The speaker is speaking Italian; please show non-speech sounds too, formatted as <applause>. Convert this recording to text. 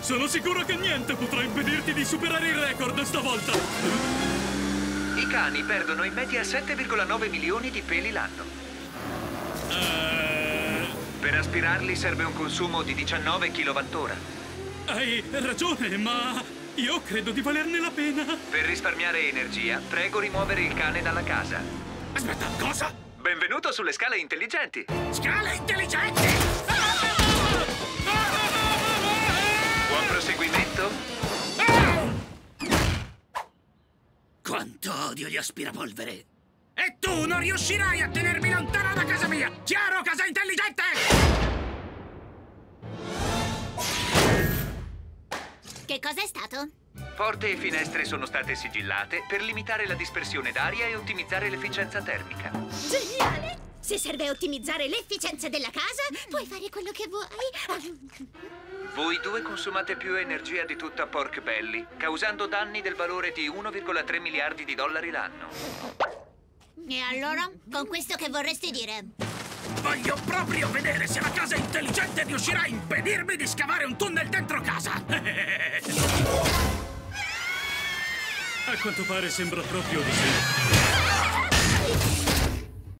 Sono sicuro che niente potrà impedirti di superare il record stavolta! I cani perdono in media 7,9 milioni di peli l'anno. Eh, Per aspirarli serve un consumo di 19 kWh. hai ragione, ma io credo di valerne la pena. Per risparmiare energia, prego rimuovere il cane dalla casa. Aspetta, cosa? Benvenuto sulle scale intelligenti. Scale intelligenti! Buon proseguimento. Quanto odio gli aspirapolvere! E tu non riuscirai a tenermi lontano da casa mia! Chiaro, casa intelligente? Che cos'è stato? Porte e finestre sono state sigillate per limitare la dispersione d'aria e ottimizzare l'efficienza termica. Geniale! Se serve a ottimizzare l'efficienza della casa, puoi fare quello che vuoi. Voi due consumate più energia di tutta Pork Belly, causando danni del valore di 1,3 miliardi di dollari l'anno. E allora? Con questo che vorresti dire? Voglio proprio vedere se la casa intelligente riuscirà a impedirmi di scavare un tunnel dentro casa! <laughs> A quanto pare sembra proprio di sì.